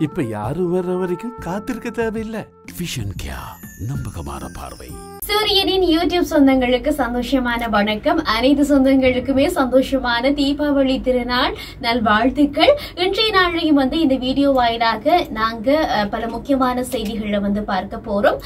இப்ப யாரும் வர்ற வரைக்கும் காத்திருக்க தேவையில்லை. விஷன் கியா நம்பகமான பார்வை. சூரியனின் யூடியூப் சொந்தங்களுக்கு சந்தோஷமான வணக்கம். அனைத்து சொந்தங்களுக்குமே சந்தோஷமான தீபாவளி திருநாள் நல்வாழ்த்துக்கள். இன்றைய நாளையும் வந்து இந்த வீடியோ வாயிலாக நாங்க பல முக்கியமான செய்திகளை வந்து பார்க்க போறோம்.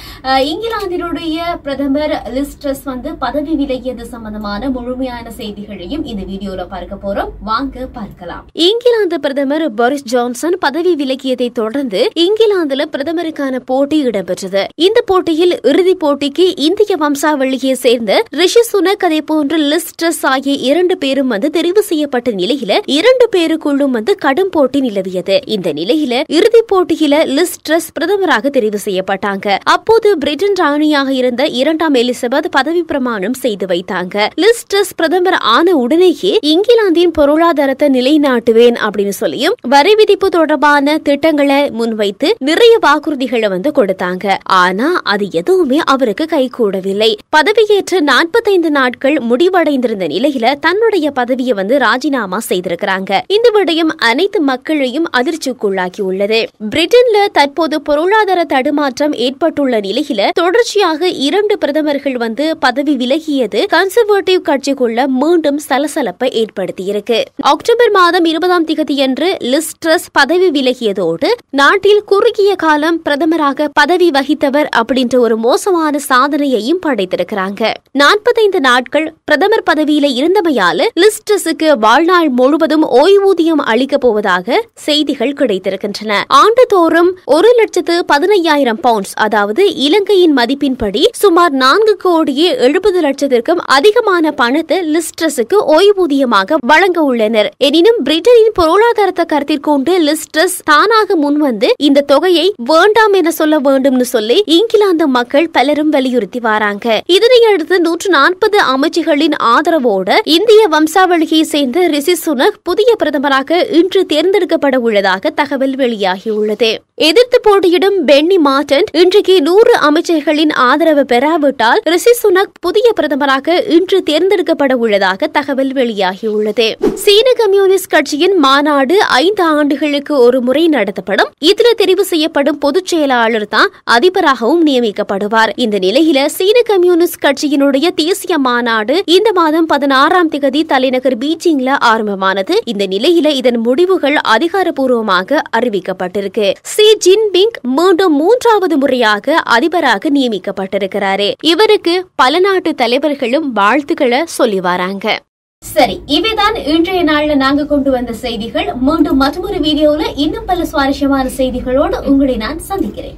இங்கிலாந்தினுடைய பிரதமர் லிஸ்ட்ரஸ் வந்து பதவி விலகியது சம்பந்தமான முழுமையான செய்திகளையும் இந்த வீடியோல பார்க்க போறோம். வாங்க பார்க்கலாம். இங்கிலாந்து பிரதமர் போரிஸ் ஜான்சன் பதவி விலகியதை தொடர்ந்து இங்கிலாந்துல பிரதமருக்கான போட்டி இடம்பெற்றது. இந்த போட்டியில் இறுதிப் போட்டிக்கு இந்திய வம்சாவளியை சேர்ந்த ரிஷி சுனக் அதே போன்று லிஸ்ட்ரஸ் ஆகிய இரண்டு பேரும் வந்து தெரிவு செய்யப்பட்ட நிலையில இரண்டு பேருக்குள்ளும் வந்து கடும் போட்டி நிலவியது. இந்த நிலையில இறுதிப் போட்டியில லிஸ்ட்ரஸ் பிரதமராக தெரிவு செய்யப்பட்டாங்க. அப்போது பிரிட்டன் ராணியாக இருந்த இரண்டாம் எலிசபெத் பதவி பிரமாணம் செய்து வைத்தாங்க. லிஸ்ட்ரஸ் பிரதமர் ஆன உடனேயே இங்கிலாந்தின் பொருளாதாரத்தை நிலைநாட்டுவேன் அப்படின்னு சொல்லியும் வரி விதிப்பு தொடர்பான திட்டங்களை முன்வைத்து நிறைய வாக்குறுதிகளை வந்து கொடுத்தாங்க. ஆனா அது எதுவுமே அவருக்கு கை கூடவில்லை பதவியேற்று நாற்பத்தைந்து நாட்கள் முடிவடைந்திருந்த நிலையில தன்னுடைய பதவியை வந்து ராஜினாமா செய்திருக்கிறாங்க. இந்த விடயம் அனைத்து மக்களையும் அதிர்ச்சிக்குள்ளாக்கி உள்ளது பிரிட்டன்ல தற்போது பொருளாதார தடுமாற்றம் ஏற்பட்டுள்ள நிலையில தொடர்ச்சியாக இரண்டு பிரதமர்கள் வந்து பதவி விலகியது கன்சர்வேட்டிவ் கட்சிக்குள்ள மீண்டும் சலசலப்பை ஏற்படுத்தியிருக்கு. அக்டோபர் மாதம் இருபதாம் திகதியன்று லிஸ்ட்ரஸ் பதவி விலகியதோடு நாட்டில் குறுகிய காலம் பிரதமராக பதவி வகித்தவர் அப்படின்ற ஒரு மோசமான சாதனையையும் படை படைத்திருக்கிறாங்க நாற்பத்தைந்து நாட்கள் பிரதமர் பதவியில இருந்தமையால லிஸ்டஸுக்கு வாழ்நாள் முழுவதும் ஓய்வூதியம் அளிக்கப் போவதாக செய்திகள் கிடைத்திருக்கின்றன. ஆண்டுதோறும் ஒரு லட்சத்து பதினையாயிரம் பவுண்ட்ஸ் அதாவது இலங்கையின் மதிப்பின்படி சுமார் நான்கு கோடியே எழுபது லட்சத்திற்கும் அதிகமான பணத்தை லிஸ்ட்ரஸுக்கு ஓய்வூதியமாக வழங்க உள்ளனர். எனினும் பிரிட்டனின் பொருளாதாரத்தை கருத்தில் கொண்டு லிஸ்ட்ரஸ் தானாக முன்வந்து இந்த தொகையை வேண்டாம் என சொல்ல வேண்டும்னு சொல்லி இங்கிலாந்து மக்கள் பலரும் வலியுறுத்தி வராங்க. இதனையடுத்து நூற்று நாற்பது அமைச்சர்களின் ஆதரவோடு இந்திய வம்சாவளியை சேர்ந்த ரிஷி சுனக் புதிய பிரதமராக இன்று தேர்ந்தெடுக்கப்பட உள்ளதாக தகவல் வெளியாகியுள்ளது. எதிர்த்து போட்டியிடும் பென்னி மார்டன் இன்றைக்கு நூறு அமைச்சர்களின் ஆதரவு பெறாவிட்டால் ரிஷி சுனக் புதிய பிரதமராக இன்று தேர்ந்தெடுக்கப்பட உள்ளதாக தகவல் வெளியாகியுள்ளது. சீன கம்யூனிஸ்ட் கட்சியின் மாநாடு ஐந்து ஆண்டுகளுக்கு ஒரு முறை நடத்தப்படும். இதில் தெரிவு செய்யப்படும் பொதுச் செயலாளர் தான் அதிபராகவும் நியமிக்கப்படுவார். இந்த நிலையில சீன கம்யூனிஸ்ட் கட்சியினுடைய தேசிய மாநாடு இந்த மாதம் பதினாறாம் திகதி தலைநகர் பீஜிங்ல ஆரம்பமானது. இந்த நிலையில இதன் முடிவுகள் அதிகாரப்பூர்வமாக அறிவிக்கப்பட்டிருக்கு. சி ஜின்பிங் மீண்டும் மூன்றாவது முறையாக அதிபராக நியமிக்கப்பட்டிருக்கிறாரு. இவருக்கு பல நாட்டு தலைவர்களும் வாழ்த்துக்களை சொல்லி வராங்க. சரி இவைதான் இன்றைய நாள்ல நாங்க கொண்டு வந்த செய்திகள். மீண்டும் மற்றொரு வீடியோல இன்னும் பல சுவாரஸ்யமான செய்திகளோடு உங்களை நான் சந்திக்கிறேன்.